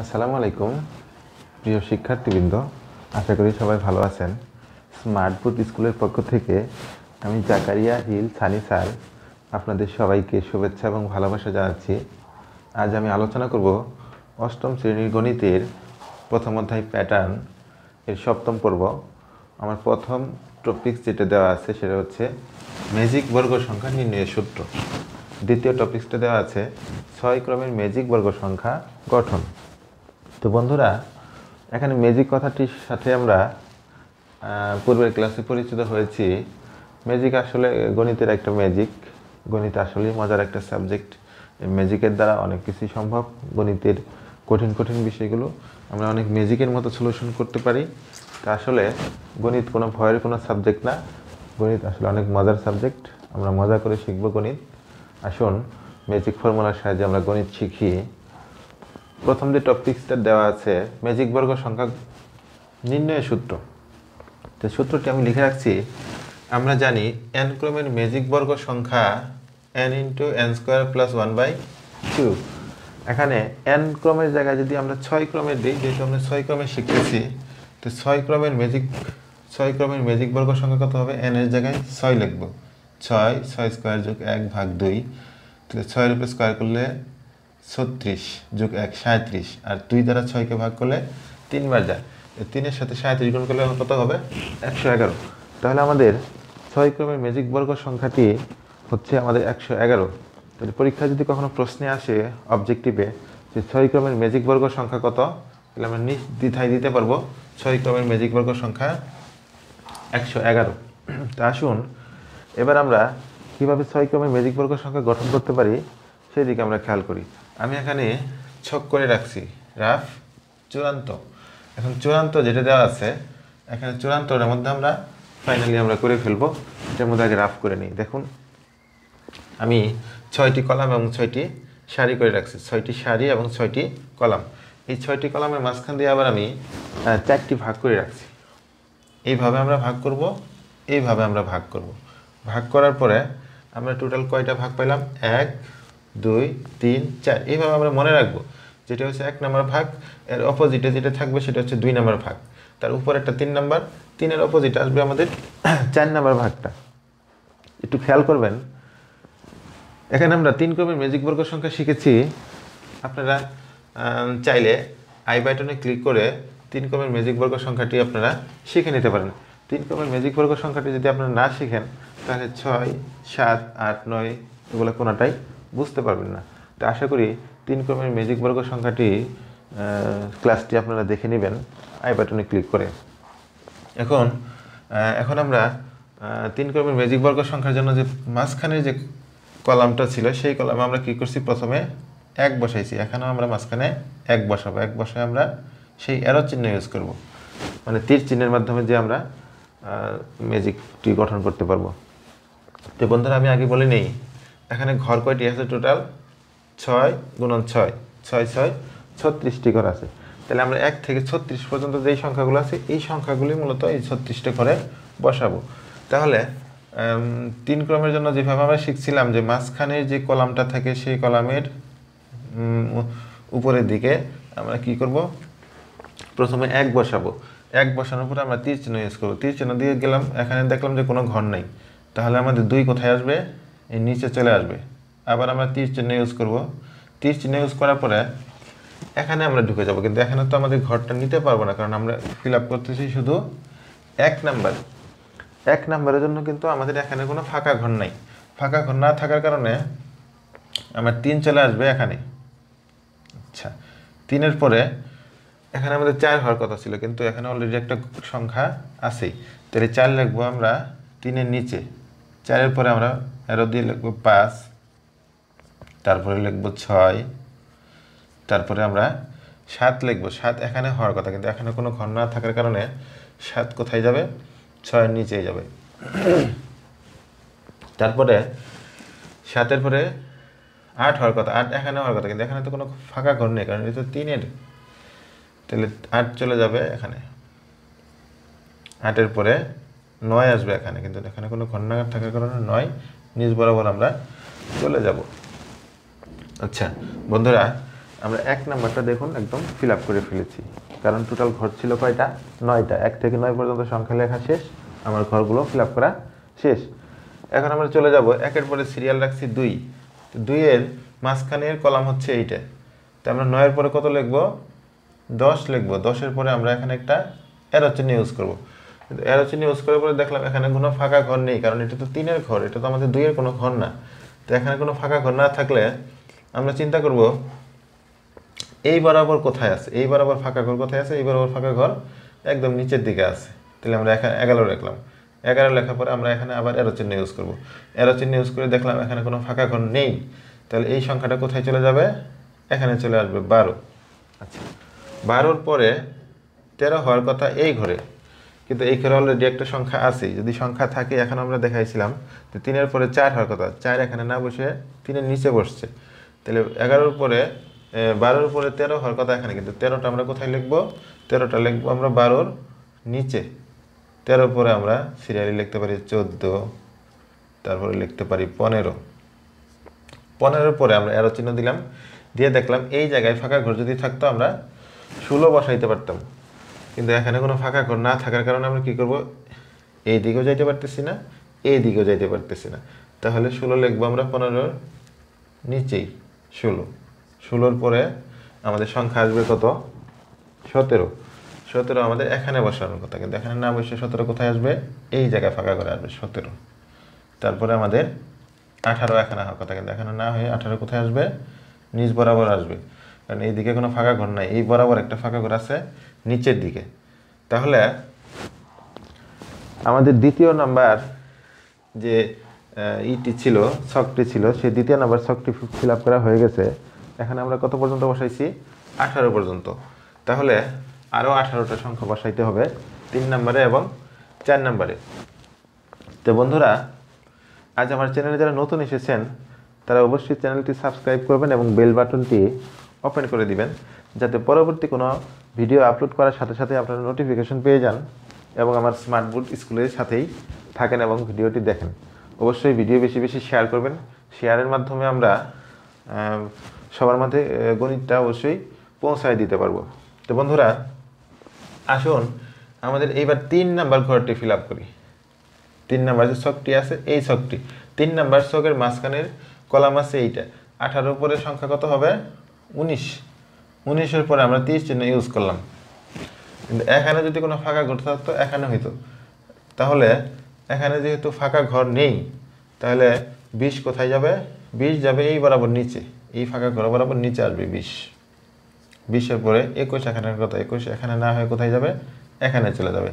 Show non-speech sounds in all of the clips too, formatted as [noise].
আসসালামু আলাইকুম। প্রিয় শিক্ষার্থীবৃন্দ, আশা করি সবাই ভালো আছেন। স্মার্ট বুথ স্কুলের পক্ষ থেকে আমি জাকারিয়া হিল সানি স্যার আপনাদের সবাইকে শুভেচ্ছা এবং ভালোবাসা জানাচ্ছি। আজ আমি আলোচনা করব অষ্টম শ্রেণির গণিতের প্রথম অধ্যায় প্যাটার্ন এর সপ্তম পর্ব। আমার প্রথম টপিক যেটা দেওয়া আছে সেটা হচ্ছে ম্যাজিক বর্গ সংখ্যা নির্ণয়ের সূত্র। দ্বিতীয় টপিকসটা দেওয়া আছে, ছয় ক্রমের ম্যাজিক বর্গ সংখ্যা গঠন। তো বন্ধুরা, এখানে ম্যাজিক কথাটির সাথে আমরা পূর্বের ক্লাসে পরিচিত হয়েছি। ম্যাজিক আসলে গণিতের একটা ম্যাজিক গণিত আসলেই মজার একটা সাবজেক্ট ম্যাজিকের দ্বারা অনেক কিছুই সম্ভব। গণিতের কঠিন কঠিন বিষয়গুলো আমরা অনেক ম্যাজিকের মতো সলিউশন করতে পারি। তা আসলে গণিত কোনো ভয়ের কোনো সাবজেক্ট না। গণিত আসলে অনেক মজার সাবজেক্ট আমরা মজা করে শিখব গণিত। আসুন ম্যাজিক ফর্মুলার সাহায্যে আমরা গণিত শিখি। প্রথম যে টপিকসটা দেওয়া আছে ম্যাজিক বর্গ সংখ্যা নির্ণয়ের সূত্র। তো সূত্রটি আমি লিখে রাখছি, আমরা জানি এন ক্রমের ম্যাজিক বর্গ সংখ্যা n into n square plus one by two এখানে এন ক্রমের জায়গায় যদি আমরা ছয় ক্রমের দিই, যেহেতু আমরা ছয় ক্রমে শিখতেছি, তো ছয় ক্রমের ম্যাজিক ছয় ক্রমের ম্যাজিক বর্গ সংখ্যা কত হবে? এন এর জায়গায় ছয় লিখব। ছয় ছয় স্কোয়ার যোগ এক ভাগ দুই। তাহলে ছয়ের উপরে স্কোয়ার করলে ছত্রিশ যোগ এক সাঁত্রিশ আর দুই দ্বারা ছয়কে ভাগ করলে তিনবার যায়। তিনের সাথে সাঁত্রিশ গুণ করলে কত হবে? একশো এগারো। তাহলে আমাদের ছয় ক্রমের ম্যাজিক বর্গ সংখ্যাটি হচ্ছে আমাদের একশো এগারো। তাহলে পরীক্ষা যদি কখনো প্রশ্নে আসে অবজেক্টিভে যে ছয় ক্রমের ম্যাজিক বর্গ সংখ্যা কত, তাহলে আমরা নিজ দ্বিধায় দিতে পারব ছয় ক্রমের ম্যাজিক বর্গ সংখ্যা একশো এগারো। তা আসুন, এবার আমরা কীভাবে ছয় ক্রমের ম্যাজিক বর্গ সংখ্যা গঠন করতে পারি সেই দিকে আমরা খেয়াল করি। আমি এখানে ছক করে রাখছি। রাফ চূড়ান্ত। এখন চূড়ান্ত যেটা দেওয়া আছে, এখানে চূড়ান্তটার মধ্যে আমরা ফাইনালি আমরা করে ফেলব। এটার মধ্যে আগে রাফ করে নিই। দেখুন, আমি ছয়টি কলাম এবং ছয়টি সারি করে রাখছি। ছয়টি সারি এবং ছয়টি কলাম। এই ছয়টি কলামের মাঝখান দিয়ে আবার আমি চারটি ভাগ করে রাখছি। এইভাবে আমরা ভাগ করব, এইভাবে আমরা ভাগ করব। ভাগ করার পরে আমরা টোটাল কয়টা ভাগ পাইলাম এক দুই, তিন, চার, এইভাবে আমরা মনে রাখব। যেটা হচ্ছে এক নম্বর ভাগ, এর অপোজিটে যেটা থাকবে সেটা হচ্ছে দুই নম্বর ভাগ। তার উপর একটা তিন নম্বর, তিনের অপোজিট আসবে আমাদের [clears throat] চার নম্বর ভাগটা। একটু খেয়াল করবেন। এখানে আমরা তিন ক্রমের ম্যাজিক বর্গ সংখ্যা শিখেছি। আপনারা চাইলে আই বাটনে ক্লিক করে তিন ক্রমের ম্যাজিক বর্গ সংখ্যাটি আপনারা শিখে নিতে পারেন। তিন ক্রমের ম্যাজিক বর্গ সংখ্যাটি যদি আপনারা না শিখেন, তাহলে ছয়, সাত, আট, নয়, এগুলো কোনোটাই বুঝতে পারবেন না। তো আশা করি তিন ক্রমের ম্যাজিক বর্গ সংখ্যাটি ক্লাসটি আপনারা দেখে নেবেন। আই বাটনে ক্লিক করে। এখন এখন আমরা তিন ক্রমের ম্যাজিক বর্গ সংখ্যার জন্য যে মাঝখানে যে কলামটা ছিল, সেই কলামে আমরা কি করছি? প্রথমে এক বসাইছি। এখানেও আমরা মাঝখানে এক বসাবো। এক বসায় আমরা সেই অ্যারো চিহ্ন ইউজ করব। মানে তীর চিহ্নের মাধ্যমে যে আমরা ম্যাজিকটি গঠন করতে পারব। তো বন্ধুরা, আমি আগে বলে নেই এখানে ঘর কয়টি আছে টোটাল? ছয় গুণন ছয়। ছয় ছয়, ছত্রিশটি ঘর আছে। তাহলে আমরা এক থেকে ছত্রিশ পর্যন্ত যেই সংখ্যাগুলো আছে, এই সংখ্যাগুলি মূলত এই ছত্রিশটা ঘরে বসাবো। তাহলে তিন ক্রমের জন্য যেভাবে আমরা শিখছিলাম যে মাঝখানের যে কলামটা থাকে সেই কলামের উপরের দিকে আমরা কি করব? প্রথমে এক বসাবো। এক বসানোর পরে আমরা তীর চিহ্ন ইউজ করব। তীর চিহ্ন দিয়ে গেলাম, এখানে দেখলাম যে কোনো ঘর নেই। তাহলে আমাদের দুই কোথায় আসবে? এই নিচে চলে আসবে। আবার আমরা তীর চিহ্ন ইউজ করব। তীর চিহ্ন ইউজ করার পরে এখানে আমরা ঢুকে যাব। কিন্তু এখানে তো আমাদের ঘরটা নিতে পারব না, কারণ আমরা ফিল আপ করতেছি শুধু এক নাম্বার এক নাম্বারের জন্য কিন্তু আমাদের এখানে কোনো ফাঁকা ঘর নাই। ফাঁকা ঘর না থাকার কারণে আমার তিন চলে আসবে এখানে। আচ্ছা তিনের পরে এখানে আমাদের চার হওয়ার কথা ছিল, কিন্তু এখানে অলরেডি একটা সংখ্যা আছেই। তাহলে চার লিখব আমরা তিনের নিচে। চারের পরে আমরা এরো দিয়ে লিখব পাঁচ, তারপরে লিখব ছয়, তারপরে আমরা সাত লিখব। সাত এখানে হওয়ার কথা, কিন্তু এখানে কোনো ঘর না থাকার কারণে সাত কোথায় যাবে? ছয়ের নিচেই যাবে। তারপরে সাতের পরে আট হওয়ার কথা, আট এখানে হওয়ার কথা, কিন্তু এখানে তো কোনো ফাঁকা ঘর নেই, কারণ এটা তো তিনের। তাহলে আট চলে যাবে এখানে। আটের পরে নয় আসবে এখানে, কিন্তু এখানে কোনো ঘর থাকার কারণে নয় নিজ বরাবর আমরা চলে যাব। আচ্ছা বন্ধুরা, আমরা এক নাম্বারটা দেখুন, একদম ফিল করে ফেলেছি। কারণ টোটাল ঘর ছিল কয়টা? নয়টা। এক থেকে নয় পর্যন্ত সংখ্যা লেখা শেষ, আমার ঘরগুলো ফিল করা শেষ। এখন আমরা চলে যাব, একের পরে সিরিয়াল রাখছি দুই। দুইয়ের মাঝখানের কলাম হচ্ছে এইটা। তো আমরা নয়ের পরে কত লিখব? দশ লিখব। দশের পরে আমরা এখানে একটা এরো চিহ্ন ইউজ করব। কিন্তু এরো চিহ্ন ইউজ করার পরে দেখলাম এখানে কোনো ফাঁকা ঘর নেই, কারণ এটা তো তিনের ঘর, এটা তো আমাদের দুইয়ের কোনো ঘর না। তো এখানে কোনো ফাঁকা ঘর না থাকলে আমরা চিন্তা করব, এই বরাবর কোথায় আছে? এই বরাবর ফাঁকা ঘর কোথায় আছে? এই বরাবর ফাঁকা ঘর একদম নিচের দিকে আছে। তাহলে আমরা এখানে এগারো রাখলাম। এগারো লেখার পরে আমরা এখানে আবার এরো চিহ্ন ইউজ করব। এরো চিহ্ন ইউজ করে দেখলাম এখানে কোনো ফাঁকা ঘর নেই। তাহলে এই সংখ্যাটা কোথায় চলে যাবে? এখানে চলে আসবে বারো। আচ্ছা বারোর পরে তেরো হওয়ার কথা এই ঘরে। কিন্তু এই ঘরে অলরেডি একটা সংখ্যা আছে। যদি সংখ্যা থাকে, এখন আমরা দেখাইছিলাম যে তিনের পরে চার হওয়ার কথা। চার এখানে না বসে তিনের নিচে বসছে। তাহলে এগারোর পরে বারোর পরে তেরো হওয়ার কথা এখানে। কিন্তু তেরোটা আমরা কোথায় লিখব? তেরোটা লিখব আমরা বারোর নিচে। তেরো পরে আমরা সিরিয়ালি লিখতে পারি চোদ্দ, তারপরে লিখতে পারি পনেরো। পনেরোর পরে আমরা এরো চিহ্ন দিলাম। দিয়ে দেখলাম এই জায়গায় ফাঁকা ঘর যদি থাকতো আমরা ষোলো বসাইতে পারতাম। কিন্তু এখানে কোনো ফাঁকা ঘর না থাকার কারণে আমরা কী করব? এই দিকেও যাইতে পারতেছি না, এই দিকেও যাইতে পারতেছি না। তাহলে ষোলো লিখব আমরা পনেরোর নিচেই, ষোলো। ষোলোর পরে আমাদের সংখ্যা আসবে কত? সতেরো। সতেরো আমাদের এখানে বসানোর কথা, কিন্তু এখানে না বসে সতেরো কোথায় আসবে? এই জায়গায় ফাঁকা করে আসবে, সতেরো। তারপরে আমাদের আঠারো এখানে হওয়ার কথা, কিন্তু এখানে না হয়ে আঠারো কোথায় আসবে? নিজ বরাবর আসবে। কারণ এই দিকে কোনো ফাঁকা ঘর নাই, এই বরাবর একটা ফাঁকা ঘর আছে নিচের দিকে। তাহলে আমাদের দ্বিতীয় নাম্বার যে ইটি ছিল, ছকটি ছিল, সেই দ্বিতীয় নাম্বার ছকটি ফিল আপ করা হয়ে গেছে। এখানে আমরা কত পর্যন্ত বসাইছি? আঠারো পর্যন্ত। তাহলে আরও আঠারোটা সংখ্যা বসাইতে হবে, তিন নম্বরে এবং চার নম্বরে। তো বন্ধুরা, আজ আমার চ্যানেলে যারা নতুন এসেছেন, তারা অবশ্যই চ্যানেলটি সাবস্ক্রাইব করবেন এবং বেল বাটনটি ওপেন করে দিবেন, যাতে পরবর্তী কোনো ভিডিও আপলোড করার সাথে সাথে আপনারা নোটিফিকেশন পেয়ে যান এবং আমার স্মার্ট বোর্ড স্কুলের সাথেই থাকেন এবং ভিডিওটি দেখেন। অবশ্যই ভিডিও বেশি বেশি শেয়ার করবেন। শেয়ারের মাধ্যমে আমরা সবার মধ্যে গণিতটা অবশ্যই পৌঁছায় দিতে পারব। তো বন্ধুরা, আসুন, আমাদের এইবার তিন নাম্বার ঘরটি ফিল করি। তিন নাম্বার যে ছকটি আছে, এই ছকটি তিন নাম্বার ছকের মাঝখানের কলাম আছে এইটা। আঠারো পরে সংখ্যা কত হবে? উনিশ। উনিশের পরে আমরা তিরিশ চিহ্ন ইউজ করলাম। কিন্তু এখানে যদি কোনো ফাঁকা ঘর থাকতো, এখানে হইতো। তাহলে এখানে যেহেতু ফাঁকা ঘর নেই, তাহলে বিশ কোথায় যাবে? বিশ যাবে এই বরাবর নিচে। এই ফাঁকা ঘর বরাবর নিচে আসবে বিশ। বিশের পরে একুশ এখানের কথা একুশ এখানে না হয়ে কোথায় যাবে? এখানে চলে যাবে।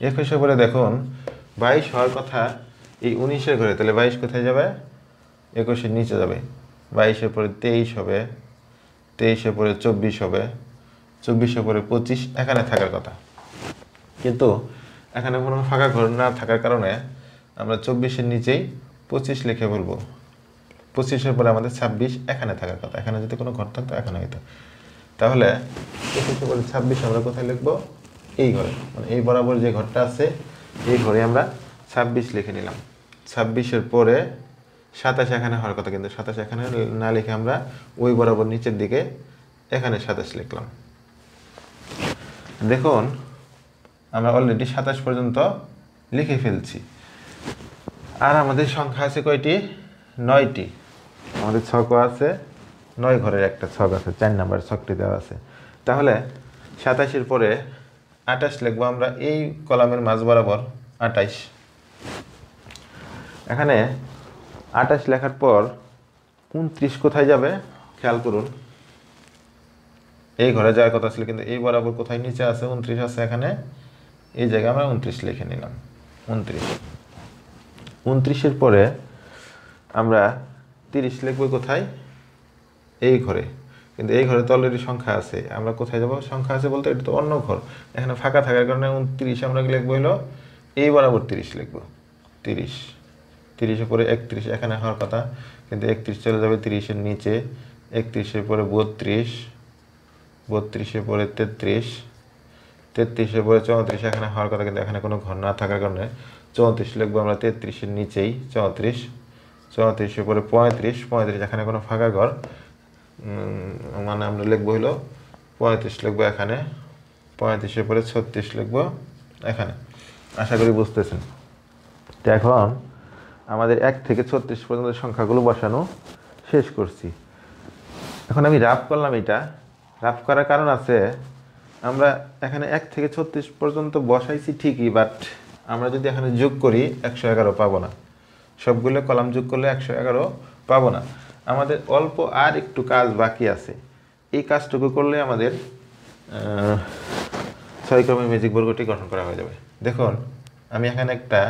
একুশের পরে দেখুন, বাইশ হওয়ার কথা এই উনিশের ঘরে, তাহলে বাইশ কোথায় যাবে? একুশের নিচে যাবে। বাইশের পরে তেইশ হবে। তেইশের পরে চব্বিশ হবে চব্বিশের পরে পঁচিশ, এখানে থাকার কথা। কিন্তু এখানে কোনো ফাঁকা ঘর না থাকার কারণে আমরা চব্বিশের নিচেই পঁচিশ লিখে বলব। পঁচিশের পরে আমাদের ছাব্বিশ, এখানে থাকার কথা। এখানে যদি কোনো ঘর থাকতো, এখানে হইতো। তাহলে পঁচিশের পরে ছাব্বিশ আমরা কোথায় লিখব? এই ঘরে। মানে এই বরাবর যে ঘরটা আছে, এই ঘরে আমরা ছাব্বিশ লিখে নিলাম। ছাব্বিশের পরে সাতাশ এখানে হওয়ার কথা, কিন্তু সাতাশ এখানে না লিখে আমরা ওই বরাবর নিচের দিকে এখানে সাতাশ লিখলাম। দেখুন, আমরা অলরেডি সাতাশ পর্যন্ত লিখে ফেলছি। আর আমাদের সংখ্যা আছে কয়টি? নয়টি। আমাদের ছকও আছে, নয় ঘরের একটা ছক আছে, চার নাম্বার ছকটি দেওয়া আছে। তাহলে সাতাশের পরে আঠাশ লিখব আমরা, এই কলামের মাঝ বরাবর আঠাইশ এখানে আঠাশ লেখার পর উনত্রিশ কোথায় যাবে? খেয়াল করুন। এই ঘরে যাওয়ার কথা ছিল, কিন্তু এই বরাবর কোথায় নিচে আছে? উনত্রিশ আছে এখানে। এই জায়গায় আমরা উনত্রিশ লিখে নিলাম। উনত্রিশ। উনত্রিশের পরে আমরা তিরিশ লিখব কোথায়? এই ঘরে। কিন্তু এই ঘরে তো অলরেডি সংখ্যা আছে। আমরা কোথায় যাব? সংখ্যা আছে বলতে এটা তো অন্য ঘর। এখানে ফাঁকা থাকার কারণে উনত্রিশ আমরা লিখব হলো? এই বরাবর তিরিশ লিখব। তিরিশ। তিরিশের পরে একত্রিশ, এখানে হওয়ার কথা। কিন্তু একত্রিশ চলে যাবে তিরিশের নিচে। একত্রিশের পরে বত্রিশ, বত্রিশের পরে তেত্রিশ, তেত্রিশের পরে চৌত্রিশ, এখানে হওয়ার কথা। কিন্তু এখানে কোনো ঘর না থাকার কারণে চৌত্রিশ লিখব আমরা তেত্রিশের নিচেই, চৌত্রিশ। চৌত্রিশের পরে পঁয়ত্রিশ পঁয়ত্রিশ, এখানে কোনো ফাঁকা ঘর। মানে আমরা লিখব হলো পঁয়ত্রিশ লিখব এখানে, পঁয়ত্রিশের পরে ছত্রিশ লিখব এখানে। আশা করি বুঝতেছেন। তো এখন আমাদের এক থেকে ছত্রিশ পর্যন্ত সংখ্যাগুলো বসানো শেষ করছি। এখন আমি রাফ করলাম এটা। রাফ করার কারণ আছে, আমরা এখানে এক থেকে ছত্রিশ পর্যন্ত বসাইছি ঠিকই বাট আমরা যদি এখানে যোগ করি, একশো এগারো পাবো না। সবগুলো কলাম যোগ করলে একশো এগারো পাবো না। আমাদের অল্প আর একটু কাজ বাকি আছে। এই কাজটুকু করলে আমাদের ছয় ক্রমের ম্যাজিক বর্গটি গঠন করা হয়ে যাবে। দেখুন, আমি এখানে একটা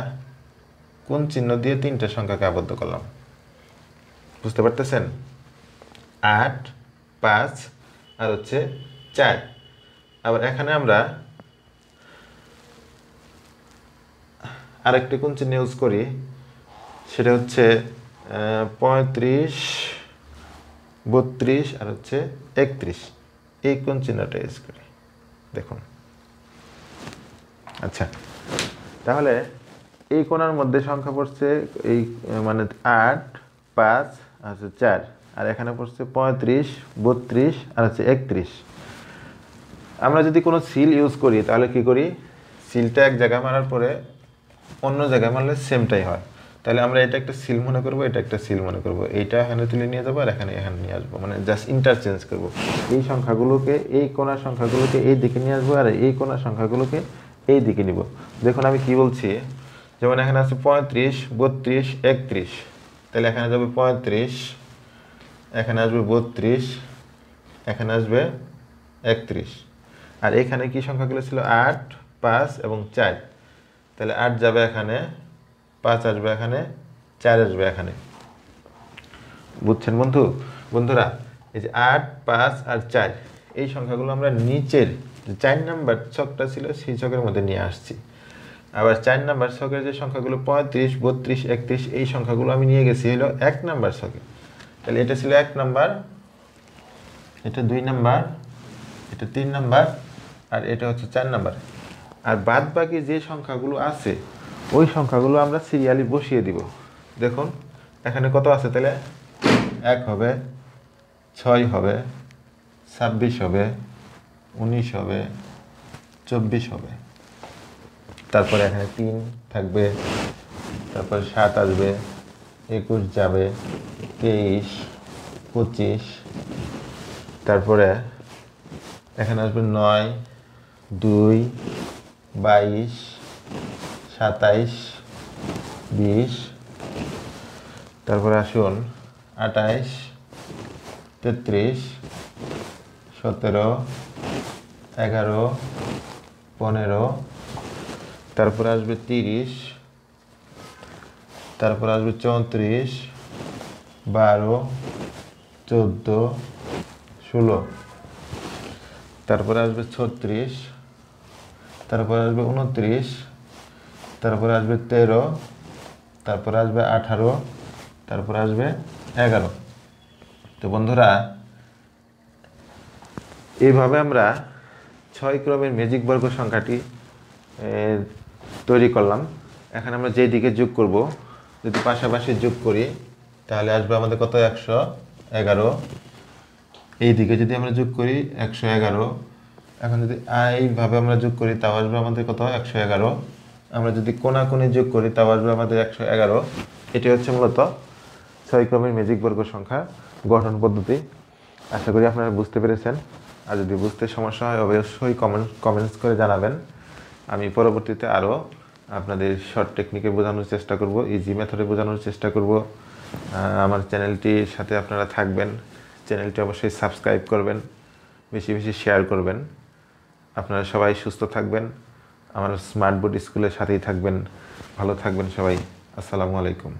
কোন চিহ্ন দিয়ে তিনটে সংখ্যাকে আবদ্ধ করলাম? বুঝতে পারতেছেন? আট, পাঁচ আর হচ্ছে চার। আবার এখানে আমরা আরেকটি কোন চিহ্ন ইউজ করি? সেটা হচ্ছে পঁয়ত্রিশ, বত্রিশ আর হচ্ছে একত্রিশ। এই কোন চিহ্নটা ইউজ করি? দেখুন। আচ্ছা তাহলে এই কোণার মধ্যে সংখ্যা পড়ছে এই মানে আট, পাঁচ, আর হচ্ছে চার। আর এখানে পড়ছে পঁয়ত্রিশ, বত্রিশ, আর হচ্ছে একত্রিশ। আমরা যদি কোনো সিল ইউজ করি, তাহলে কি করি? সিলটা এক জায়গায় মারার পরে অন্য জায়গায় মারলে সেমটাই হয়। তাহলে আমরা এটা একটা সিল মনে করব, এটা একটা সিল মনে করব। এইটা এখানে তুলে নিয়ে যাব, আর এখানে এখানে নিয়ে আসব। মানে জাস্ট ইন্টারচেঞ্জ করব। এই সংখ্যাগুলোকে, এই কোণার সংখ্যাগুলোকে এই দিকে নিয়ে আসব, আর এই কোণার সংখ্যাগুলোকে এই দিকে নিব। দেখুন আমি কি বলছি? যেমন এখানে আছে পঁয়ত্রিশ, বত্রিশ, একত্রিশ। তাহলে এখানে যাবে পঁয়ত্রিশ, এখানে আসবে বত্রিশ, এখানে আসবে একত্রিশ। আর এখানে কি সংখ্যাগুলো ছিল? আট, পাঁচ এবং চার। তাহলে আট যাবে এখানে, পাঁচ আসবে এখানে, চার আসবে এখানে। বুঝছেন বন্ধু? বন্ধুরা, এই যে আট, পাঁচ আর চার, এই সংখ্যাগুলো আমরা নিচের যে চার নাম্বার ছকটা ছিল, সেই ছকের মধ্যে নিয়ে আসছি। আবার চার নাম্বার ছকের যে সংখ্যাগুলো, পঁয়ত্রিশ, বত্রিশ, একত্রিশ, এই সংখ্যাগুলো আমি নিয়ে গেছি, হলো এক নাম্বার ছকে। তাহলে এটা ছিল এক নাম্বার, এটা দুই নাম্বার, এটা তিন নাম্বার, আর এটা হচ্ছে চার নাম্বার। আর বাদ বাকি যে সংখ্যাগুলো আছে, ওই সংখ্যাগুলো আমরা সিরিয়ালি বসিয়ে দিব। দেখুন, এখানে কত আছে তাহলে? এক হবে, ছয় হবে, ছাব্বিশ হবে, উনিশ হবে, চব্বিশ হবে। তারপরে এখানে তিন থাকবে, তারপরে সাত আসবে, একুশ যাবে, তেইশ, পঁচিশ, তারপরে এখানে আসবে নয়, দুই, বাইশ, সাতাইশ, বিশ, তারপরে আসুন আঠাইশ, তেত্রিশ, সতেরো, এগারো, পনেরো তারপরে আসবে তিরিশ, তারপর আসবে চৌত্রিশ, বারো, চোদ্দ, ষোলো, তারপরে আসবে ছত্রিশ, তারপর আসবে উনত্রিশ, তারপর আসবে তেরো, তারপর আসবে আঠারো, তারপর আসবে এগারো। তো বন্ধুরা এইভাবে আমরা ছয় ক্রমের ম্যাজিক বর্গ সংখ্যাটি তৈরি করলাম। এখন আমরা যেই দিকে যোগ করব, যদি পাশাপাশি যোগ করি, তাহলে আসবে আমাদের কত? একশো এগারো। এই দিকে যদি আমরা যোগ করি, একশো এগারো। এখন যদি এইভাবে আমরা যোগ করি, তাও আসবে আমাদের কত? একশো এগারো। আমরা যদি কোনাকুনি যোগ করি, তাও আসবে আমাদের একশো এগারো। এটি হচ্ছে মূলত ছয় ক্রমের ম্যাজিক বর্গ সংখ্যা গঠন পদ্ধতি। আশা করি আপনারা বুঝতে পেরেছেন। আর যদি বুঝতে সমস্যা হয়, অবশ্যই কমেন্ট কমেন্টস করে জানাবেন। আমি পরবর্তীতে আরও আপনাদের শর্ট টেকনিকে বোঝানোর চেষ্টা করব ইজি মেথডে বোঝানোর চেষ্টা করব। আমার চ্যানেলটির সাথে আপনারা থাকবেন চ্যানেলটি অবশ্যই সাবস্ক্রাইব করবেন, বেশি বেশি শেয়ার করবেন। আপনারা সবাই সুস্থ থাকবেন, আমার স্মার্ট বোর্ড স্কুলের সাথেই থাকবেন, ভালো থাকবেন সবাই। আসসালামু আলাইকুম।